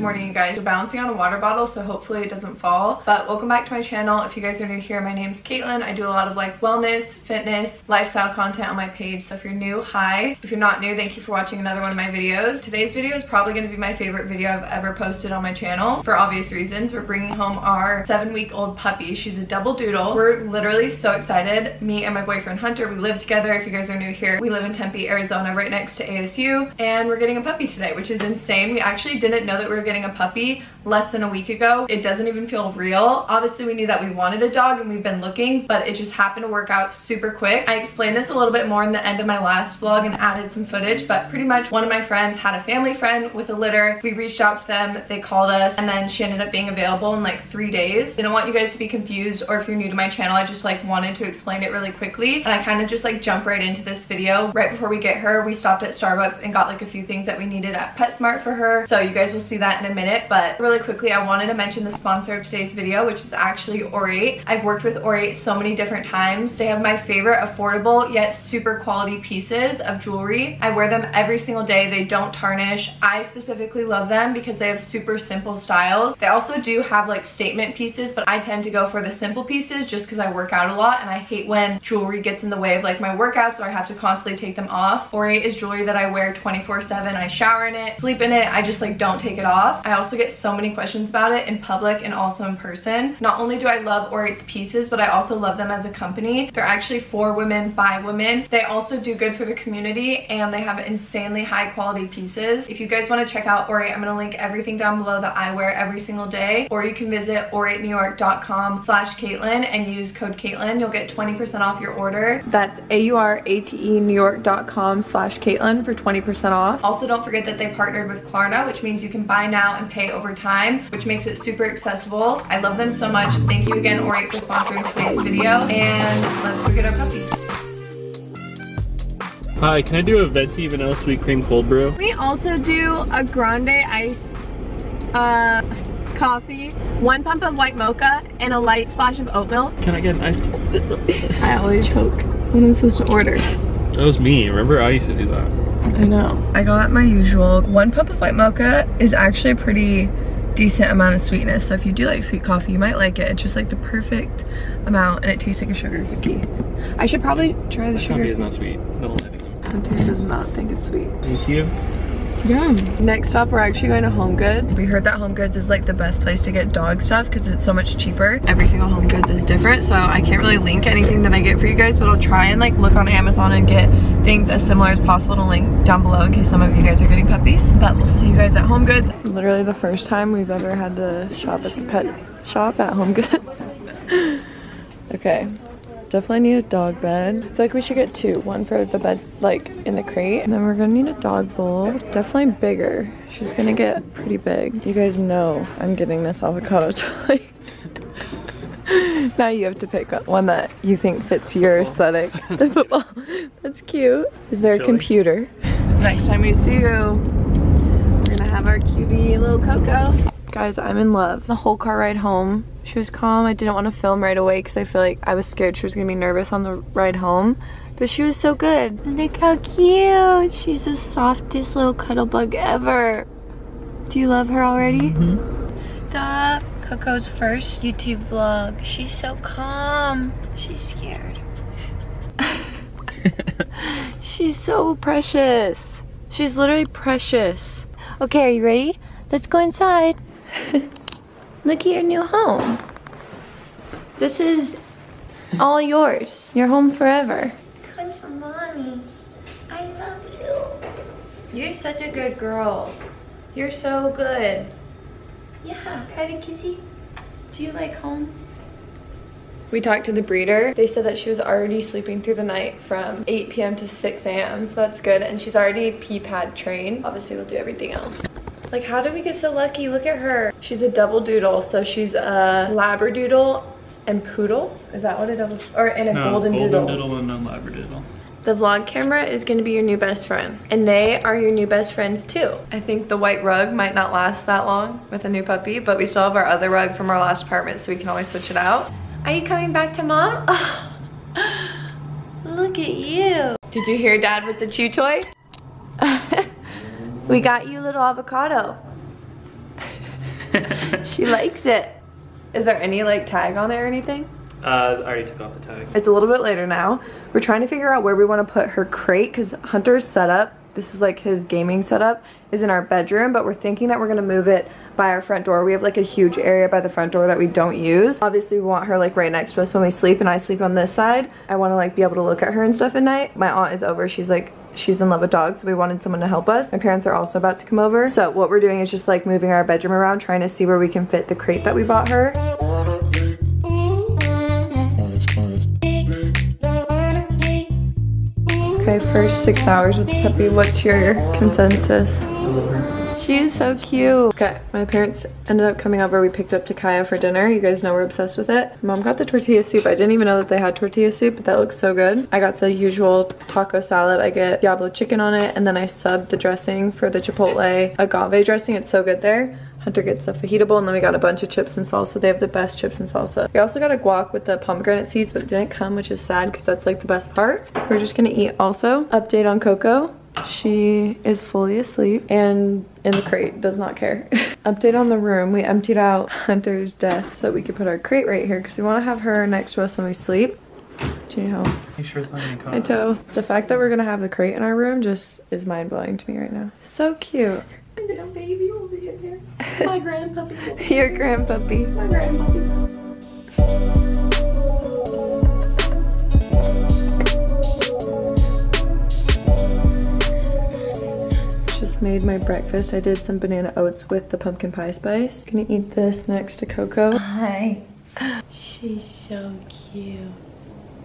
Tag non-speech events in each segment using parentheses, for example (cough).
Morning, you guys. We're balancing on a water bottle, so hopefully it doesn't fall. But welcome back to my channel. If you guys are new here, my name is Katelynn. I do a lot of like wellness, fitness, lifestyle content on my page. So if you're new, hi. If you're not new, thank you for watching another one of my videos. Today's video is probably going to be my favorite video I've ever posted on my channel for obvious reasons. We're bringing home our seven week old puppy. She's a double doodle. We're literally so excited. Me and my boyfriend Hunter, we live together. If you guys are new here, we live in Tempe, Arizona, right next to ASU. And we're getting a puppy today, which is insane. We actually didn't know that we were getting a puppy less than a week ago. It doesn't even feel real. Obviously, we knew that we wanted a dog and we've been looking, but it just happened to work out super quick. I explained this a little bit more in the end of my last vlog and added some footage, but pretty much one of my friends had a family friend with a litter. We reached out to them, they called us, and then she ended up being available in like three days. Didn't want you guys to be confused, or if you're new to my channel, I just like wanted to explain it really quickly. And I kind of just like jump right into this video. Right before we get her, we stopped at Starbucks and got like a few things that we needed at PetSmart for her. So you guys will see that in a minute, but really quickly, I wanted to mention the sponsor of today's video, which is actually Aurate. I've worked with Aurate so many different times. They have my favorite affordable yet super quality pieces of jewelry. I wear them every single day. They don't tarnish. I specifically love them because they have super simple styles. They also do have like statement pieces, but I tend to go for the simple pieces just because I work out a lot and I hate when jewelry gets in the way of like my workouts or I have to constantly take them off. Aurate is jewelry that I wear 24 7. I shower in it, sleep in it. I just like don't take it off. I also get so many questions about it in public and also in person. Not only do I love Aurate's pieces, but I also love them as a company. They're actually for women, by women. They also do good for the community and they have insanely high quality pieces. If you guys want to check out Aurate, I'm going to link everything down below that I wear every single day. Or you can visit auratenewyork.com slash Katelynn and use code Katelynn. You'll get 20% off your order. That's A-U-R-A-T-E newyork.com slash Katelynn for 20% off. Also, don't forget that they partnered with Klarna, which means you can buy now and pay over time, which makes it super accessible. I love them so much. Thank you again, Aurate, for sponsoring today's video. And let's go get our puppy. Hi, can I do a venti vanilla sweet cream cold brew? We also do a grande ice uh, coffee, one pump of white mocha, and a light splash of oat milk. Can I get an ice? I always choke when I'm supposed to order. That was me. Remember, I used to do that. I know. I got my usual. One pump of white mocha is actually a pretty decent amount of sweetness. So if you do like sweet coffee, you might like it. It's just like the perfect amount and it tastes like a sugar cookie. I should probably try the That sugar. coffee is not sweet. No, I think so. Hunter does not think it's sweet. Thank you. Yeah. Next up, we're actually going to Home Goods. We heard that Home Goods is like the best place to get dog stuff because it's so much cheaper. Every single Home Goods is different, so I can't really link anything that I get for you guys, but I'll try and like look on Amazon and get things as similar as possible to link down below in case some of you guys are getting puppies. But we'll see you guys at Home Goods. Literally the first time we've ever had to shop at the pet shop at Home Goods. (laughs) okay. Definitely need a dog bed. I feel like we should get two. One for the bed, like, in the crate. And then we're gonna need a dog bowl. Definitely bigger. She's gonna get pretty big. You guys know I'm getting this avocado (laughs) toy. (laughs) now you have to pick one that you think fits your aesthetic. (laughs) The football. That's cute. Is there a computer? Next time we see you, we're gonna have our cutie little Coco. Guys, I'm in love. The whole car ride home, she was calm. I didn't want to film right away because I feel like I was scared she was gonna be nervous on the ride home. But she was so good. Look how cute. She's the softest little cuddle bug ever. Do you love her already? Mhm. Stop. Coco's first YouTube vlog. She's so calm. She's scared. (laughs) She's so precious. She's literally precious. Okay, are you ready? Let's go inside. (laughs) Look at your new home. This is all yours. Your home forever. Come to mommy. I love you. You're such a good girl. You're so good. Yeah, have a kissy. Do you like home? We talked to the breeder. They said that she was already sleeping through the night from 8 p.m. to 6 a.m. So that's good. And she's already pee-pad trained. Obviously, we'll do everything else. Like, how did we get so lucky? Look at her. She's a double doodle. So she's a labradoodle and poodle. Is that what a double, or in a No, golden, golden doodle. doodle and a labradoodle. The vlog camera is gonna be your new best friend. And they are your new best friends too. I think the white rug might not last that long with a new puppy, but we still have our other rug from our last apartment, so we can always switch it out. Are you coming back to mom? (laughs) Look at you. Did you hear dad with the chew toy? (laughs) we got you little avocado. (laughs) she likes it. Is there any like tag on it or anything? uh, I already took off the tag. It's a little bit later now. We're trying to figure out where we want to put her crate because Hunter's setup, this is like his gaming setup, is in our bedroom, but we're thinking that we're going to move it by our front door. We have like a huge area by the front door that we don't use. Obviously we want her like right next to us when we sleep and I sleep on this side. I want to like be able to look at her and stuff at night. My aunt is over. She's like she's in love with dogs so we wanted someone to help us. My parents are also about to come over. So what we're doing is just like moving our bedroom around trying to see where we can fit the crate that we bought her. Okay first six hours with the puppy what's your consensus she is so cute. Okay, my parents ended up coming over. We picked up Tocaya for dinner. You guys know we're obsessed with it. Mom got the tortilla soup. I didn't even know that they had tortilla soup, but that looks so good. I got the usual taco salad. I get Diablo chicken on it, and then I subbed the dressing for the Chipotle agave dressing. It's so good there. Hunter gets the fajitable and then we got a bunch of chips and salsa. They have the best chips and salsa. We also got a guac with the pomegranate seeds, but it didn't come, which is sad because that's like the best part. We're just gonna eat also. Update on Coco. She is fully asleep and in the crate, does not care. (laughs) Update on the room. We emptied out Hunter's desk so we could put our crate right here because we want to have her next to us when we sleep. Do you know? Make sure it's not getting caught. I know. The fact that we're gonna have the crate in our room just is mind blowing to me right now. So cute. My little baby will be in there. My grandpuppy. Your grandpuppy. My grandpuppy. Just made my breakfast. I did some banana oats with the pumpkin pie spice. Gonna eat this next to Coco. Hi. (gasps) She's so cute.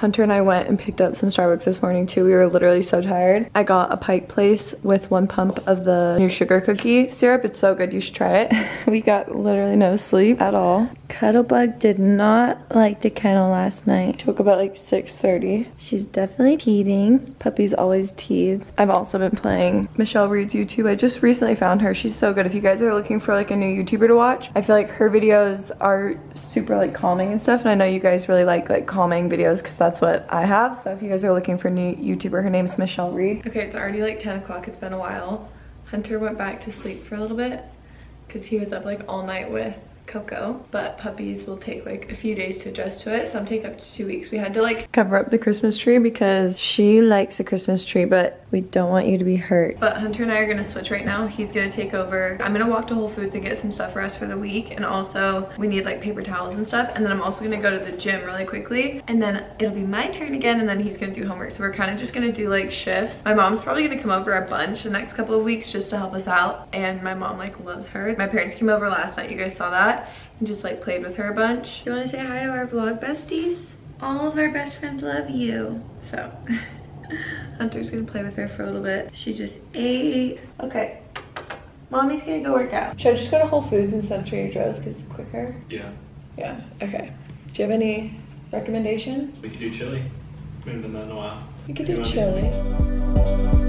Hunter and I went and picked up some Starbucks this morning too. We were literally so tired. I got a Pike Place with one pump of the new sugar cookie syrup. It's so good. You should try it. (laughs) we got literally no sleep at all. Cuddlebug did not like the kennel last night. She woke up at like 6.30. She's definitely teething. Puppies always teeth. I've also been playing Michelle Reed's YouTube. I just recently found her. She's so good. If you guys are looking for like a new YouTuber to watch, I feel like her videos are super like calming and stuff. And I know you guys really like like calming videos because that's what I have. So if you guys are looking for a new YouTuber, her name's Michelle Reed. Okay, it's already like 10 o'clock. It's been a while. Hunter went back to sleep for a little bit because he was up like all night with Coco, but puppies will take like a few days to adjust to it. Some take up to two weeks. We had to like cover up the Christmas tree because she likes the Christmas tree, but we don't want you to be hurt. But Hunter and I are gonna switch right now. He's gonna take over. I'm gonna walk to Whole Foods and get some stuff for us for the week. And also we need like paper towels and stuff. And then I'm also gonna go to the gym really quickly. And then it'll be my turn again and then he's gonna do homework. So we're kind of just gonna do like shifts. My mom's probably gonna come over a bunch the next couple of weeks just to help us out. And my mom like loves her. My parents came over last night, you guys saw that. And just like played with her a bunch. You wanna say hi to our vlog besties? All of our best friends love you. So (laughs) Hunter's gonna play with her for a little bit. She just ate. Okay. Mommy's gonna go work out. Should I just go to Whole Foods instead of Trader Joe's because it's quicker? Yeah. Yeah, okay. Do you have any recommendations? We could do chili. We haven't done that in a while. We could do do chili.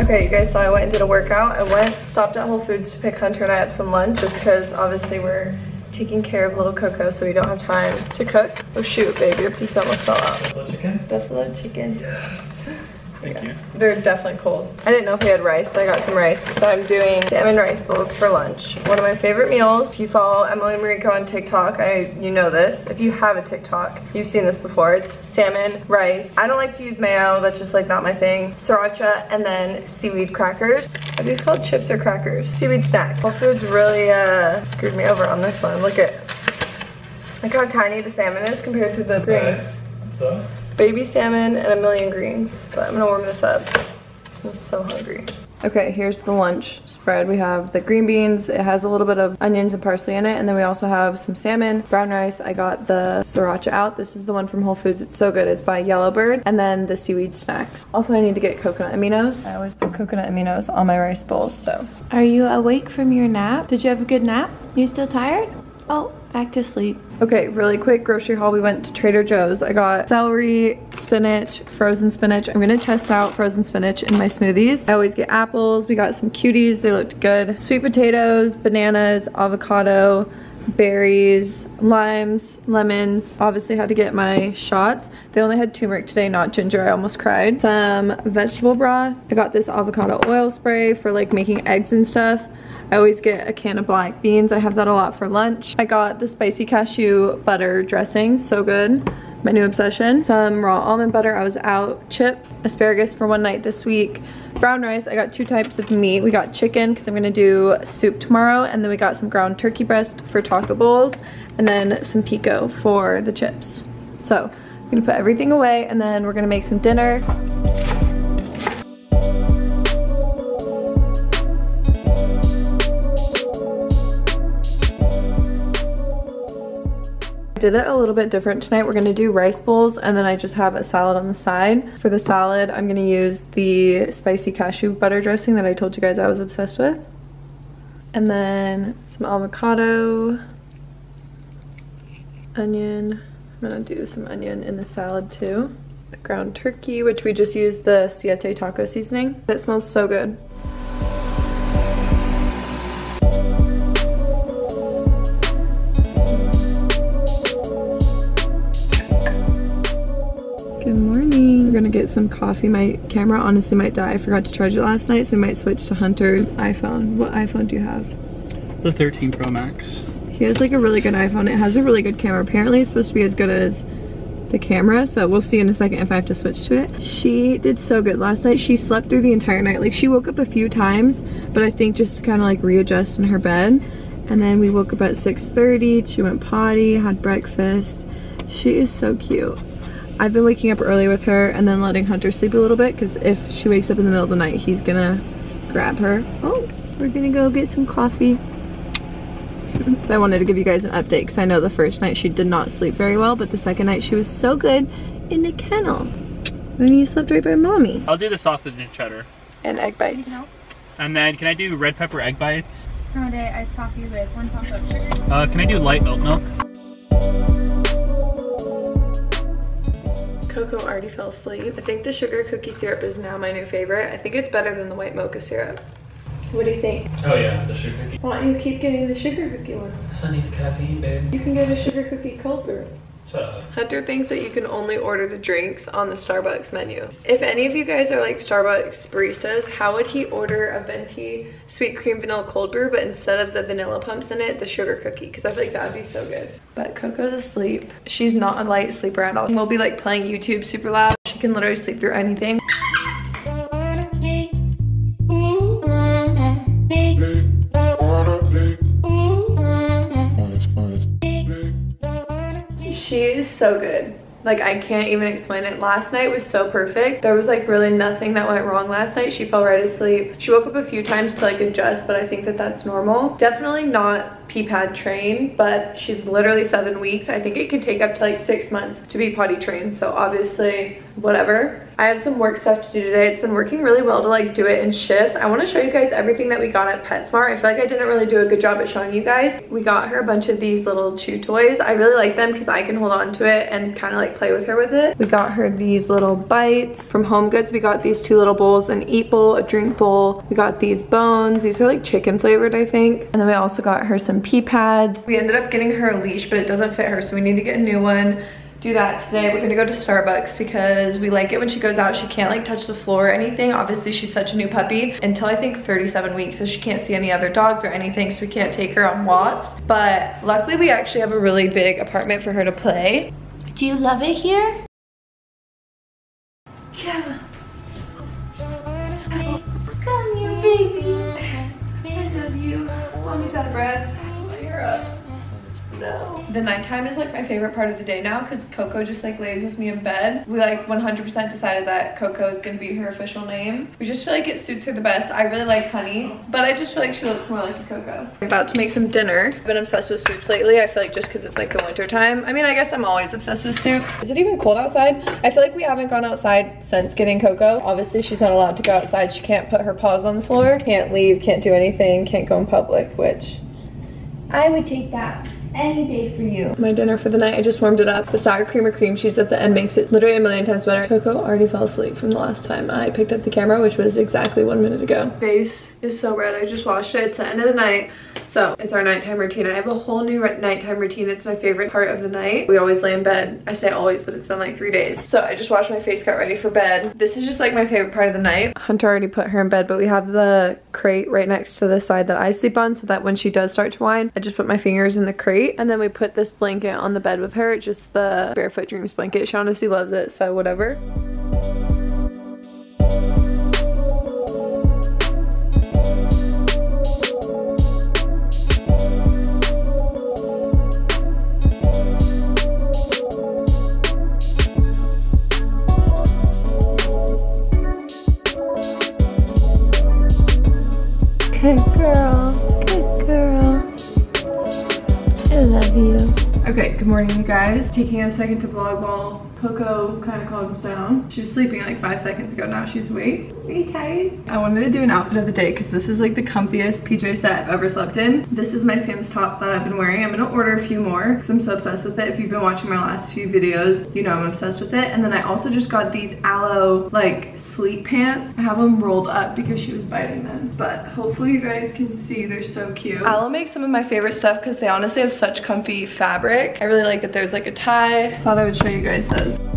Okay, you guys saw I went and did a workout. I went, stopped at Whole Foods to pick Hunter and I up some lunch just because obviously we're taking care of little Coco so we don't have time to cook. Oh shoot, babe, your pizza almost fell out. Buffalo chicken? Buffalo chicken. Thank you. They're definitely cold. I didn't know if we had rice, so I got some rice. So I'm doing salmon rice bowls for lunch. One of my favorite meals. If you follow Emily Mariko on TikTok, I you know this. If you have a TikTok, you've seen this before. It's salmon, rice. I don't like to use mayo, that's just like not my thing. Sriracha, and then seaweed crackers. Are these called chips or crackers? Seaweed snack. Whole Foods really uh, screwed me over on this one. Look at, look how tiny the salmon is compared to the greens So? Baby salmon and a million greens. But I'm gonna warm this up. I'm so hungry. Okay, here's the lunch spread. We have the green beans. It has a little bit of onions and parsley in it. And then we also have some salmon, brown rice. I got the sriracha out. This is the one from Whole Foods. It's so good. It's by Yellowbird. And then the seaweed snacks. Also, I need to get coconut aminos. I always put coconut aminos on my rice bowls, so. Are you awake from your nap? Did you have a good nap? You still tired? Oh, back to sleep. Okay, really quick grocery haul. We went to Trader Joe's. I got celery, spinach, frozen spinach. I'm gonna test out frozen spinach in my smoothies. I always get apples. We got some cuties. They looked good. Sweet potatoes, bananas, avocado, berries, limes, lemons. Obviously had to get my shots. They only had turmeric today, not ginger. I almost cried. Some vegetable broth. I got this avocado oil spray for like making eggs and stuff. I always get a can of black beans. I have that a lot for lunch. I got the spicy cashew butter dressing, so good. My new obsession. Some raw almond butter, I was out. Chips, asparagus for one night this week. Brown rice, I got two types of meat. We got chicken, because I'm gonna do soup tomorrow, and then we got some ground turkey breast for taco bowls, and then some pico for the chips. So, I'm gonna put everything away, and then we're gonna make some dinner. Did it a little bit different tonight. We're gonna do rice bowls and then I just have a salad on the side. For the salad, I'm gonna use the spicy cashew butter dressing that I told you guys I was obsessed with. And then some avocado, onion. I'm gonna do some onion in the salad too. Ground turkey, which we just used the Siete taco seasoning. It smells so. Good get some coffee. My camera honestly might die. I forgot to charge it last night, so we might switch to Hunter's iPhone. What iPhone do you have? The 13 Pro Max. He has like a really good iPhone. It has a really good camera. Apparently it's supposed to be as good as the camera, so we'll see in a second if I have to switch to it. She did so good last night. She slept through the entire night. Like she woke up a few times, but I think just to kind of like readjust in her bed. And then we woke up at 6.30. She went potty, had breakfast. She is so cute. I've been waking up early with her and then letting Hunter sleep a little bit because if she wakes up in the middle of the night, he's gonna grab her. Oh, we're gonna go get some coffee. (laughs) I wanted to give you guys an update because I know the first night she did not sleep very well, but the second night she was so good in the kennel. Then you slept right by mommy. I'll do the sausage and cheddar. And egg bites. And then can I do red pepper egg bites? Day iced coffee with one pump of sugar. Uh, can I do light oat milk? Coco already fell asleep. I think the sugar cookie syrup is now my new favorite. I think it's better than the white mocha syrup. What do you think? Oh yeah, the sugar cookie. Why don't you keep getting the sugar cookie one? So I need the caffeine, babe. You can get a sugar cookie cold brew. Shut up. Uh, Hunter thinks that you can only order the drinks on the Starbucks menu. If any of you guys are like Starbucks baristas, how would he order a venti sweet cream vanilla cold brew, but instead of the vanilla pumps in it, the sugar cookie? Because I feel like that would be so good. But Coco's asleep. She's not a light sleeper at all. We'll be like playing YouTube super loud. She can literally sleep through anything. She is so good. Like I can't even explain it. Last night was so perfect. There was like really nothing that went wrong last night. She fell right asleep. She woke up a few times to like adjust, but I think that that's normal. Definitely not pee pad trained, but she's literally seven weeks. I think it could take up to like six months to be potty trained. So obviously, whatever. I have some work stuff to do today. It's been working really well to like do it in shifts. I want to show you guys everything that we got at PetSmart. I feel like I didn't really do a good job at showing you guys. We got her a bunch of these little chew toys. I really like them because I can hold on to it and kind of like play with her with it. We got her these little bites from Home Goods. We got these two little bowls, an eat bowl, a drink bowl. We got these bones. These are like chicken flavored, I think. And then we also got her some pee pads. We ended up getting her a leash, but it doesn't fit her, so we need to get a new one do that today. We're gonna go to Starbucks because we like it when she goes out. She can't like touch the floor or anything. Obviously she's such a new puppy until I think 37 weeks. So she can't see any other dogs or anything. So we can't take her on walks. But luckily we actually have a really big apartment for her to play. Do you love it here? Yeah. Come here, baby. I love you. Mommy's out of breath. Lay. No. The nighttime is like my favorite part of the day now because Coco just like lays with me in bed. We like 100% decided that Coco is gonna be her official name. We just feel like it suits her the best. I really like Honey, but I just feel like she looks more like a Coco. I'm about to make some dinner. I've been obsessed with soups lately. I feel like just because it's like the winter time. I mean, I guess I'm always obsessed with soups. Is it even cold outside? I feel like we haven't gone outside since getting Coco. Obviously, she's not allowed to go outside. She can't put her paws on the floor, can't leave, can't do anything, can't go in public, which I would take that. Any day for you. My dinner for the night, I just warmed it up. The sour cream or cream cheese at the end makes it literally a million times better. Coco already fell asleep from the last time I picked up the camera, which was exactly one minute ago. Face is so red. I just washed it. It's the end of the night. So it's our nighttime routine. I have a whole new nighttime routine. It's my favorite part of the night. We always lay in bed. I say always, but it's been like three days. So I just washed my face, got ready for bed. This is just like my favorite part of the night. Hunter already put her in bed, but we have the crate right next to the side that I sleep on so that when she does start to whine, I just put my fingers in the crate and then we put this blanket on the bed with her. just the Barefoot Dreams blanket. She honestly loves it, so whatever. Good girl. Good girl. Love you. Okay, good morning you guys. Taking a second to vlog while Coco kind of calms down. She was sleeping like five seconds ago. Now she's awake. Tired? I wanted to do an outfit of the day because this is like the comfiest PJ set I've ever slept in. This is my Skims top that I've been wearing. I'm gonna order a few more because I'm so obsessed with it. If you've been watching my last few videos, you know I'm obsessed with it. And then I also just got these Alo like sleep pants. I have them rolled up because she was biting them. But hopefully you guys can see they're so cute. Alo makes some of my favorite stuff because they honestly have such comfy fabric. I really like that there's like a tie. Thought I would show you guys those.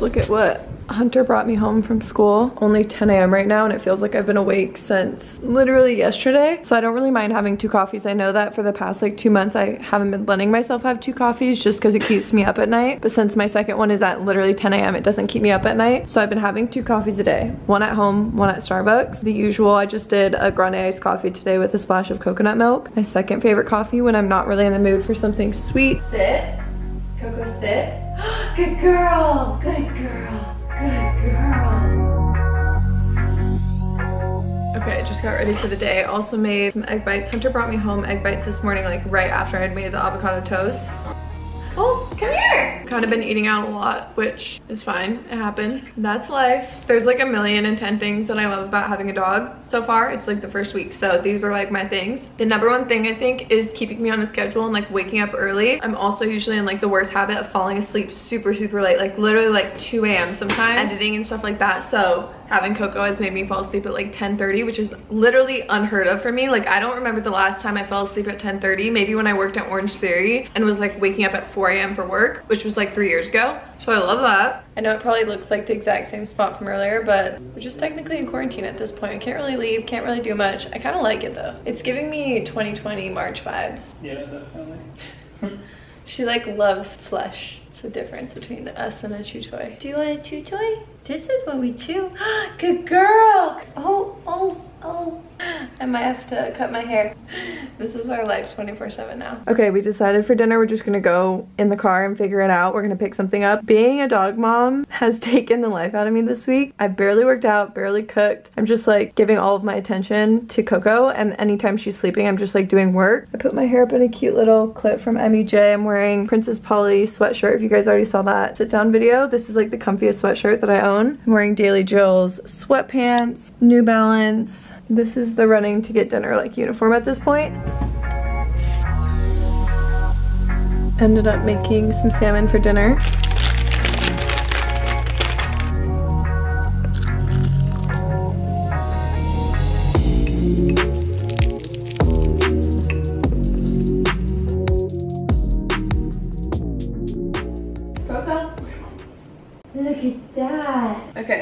Look at what Hunter brought me home from school. Only 10 a.m. right now and it feels like I've been awake since literally yesterday. So I don't really mind having two coffees. I know that for the past like two months I haven't been letting myself have two coffees just because it keeps me up at night. But since my second one is at literally 10 a.m. it doesn't keep me up at night. So I've been having two coffees a day. One at home, one at Starbucks. The usual, I just did a grande iced coffee today with a splash of coconut milk. My second favorite coffee when I'm not really in the mood for something sweet. Sit. Coco, sit. (gasps) Good girl. Good girl. Good girl. Okay, just got ready for the day. Also made some egg bites. Hunter brought me home egg bites this morning, like right after I'd made the avocado toast. Oh. Kind of been eating out a lot, which is fine. It happens. That's life. There's like a million and ten things that I love about having a dog so far. It's like the first week, so these are like my things. The number one thing I think is keeping me on a schedule and like waking up early. I'm also usually in like the worst habit of falling asleep super, super late, like literally like 2 a.m. sometimes, editing and stuff like that. So having Coco has made me fall asleep at like 10.30, which is literally unheard of for me. Like I don't remember the last time I fell asleep at 10.30, maybe when I worked at Orange Theory and was like waking up at 4 a.m. for work, which was like three years ago. So I love that. I know it probably looks like the exact same spot from earlier, but we're just technically in quarantine at this point. I can't really leave, can't really do much. I kind of like it though. It's giving me 2020 March vibes. Yeah, definitely. (laughs) she like loves flesh. It's the difference between us and a chew toy. Do you want a chew toy? This is what we chew. (gasps) Good girl. Oh, oh, oh. I might have to cut my hair. (gasps) This is our life 24 7 now. Okay, we decided for dinner we're just gonna go in the car and figure it out. We're gonna pick something up. Being a dog mom (laughs) has taken the life out of me this week. I barely worked out, barely cooked. I'm just like giving all of my attention to Coco and anytime she's sleeping, I'm just like doing work. I put my hair up in a cute little clip from Emi Jay. I'm wearing Princess Polly sweatshirt. If you guys already saw that sit down video, this is like the comfiest sweatshirt that I own. I'm wearing Daily Jill's sweatpants, New Balance. This is the running to get dinner like uniform at this point. Ended up making some salmon for dinner.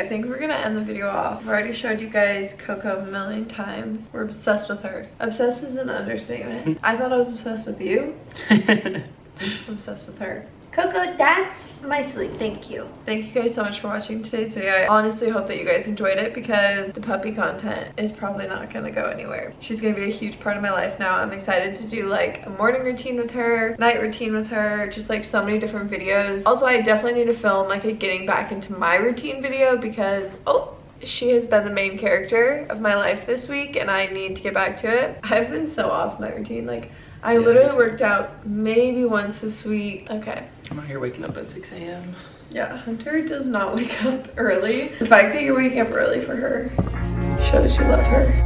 I think we're gonna end the video off. I've already showed you guys Coco a million times. We're obsessed with her. Obsessed is an understatement. (laughs) I thought I was obsessed with you. (laughs) Obsessed with her. Coco, that's my sleep. Thank you. Thank you guys so much for watching today's video. I honestly hope that you guys enjoyed it because the puppy content is probably not gonna go anywhere. She's gonna be a huge part of my life now. I'm excited to do like a morning routine with her, night routine with her, just like so many different videos. Also, I definitely need to film like a getting back into my routine video because, oh, she has been the main character of my life this week and I need to get back to it. (laughs) I've been so off my routine. Like I Yeah, literally worked out maybe once this week. Okay. I'm out here waking up at 6 a.m. Yeah, Hunter does not wake up early. The fact that you're waking up early for her shows you love her.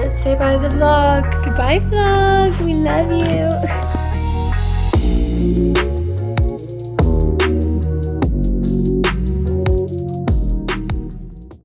Let's say bye to the vlog. Goodbye vlog. We love you. (laughs)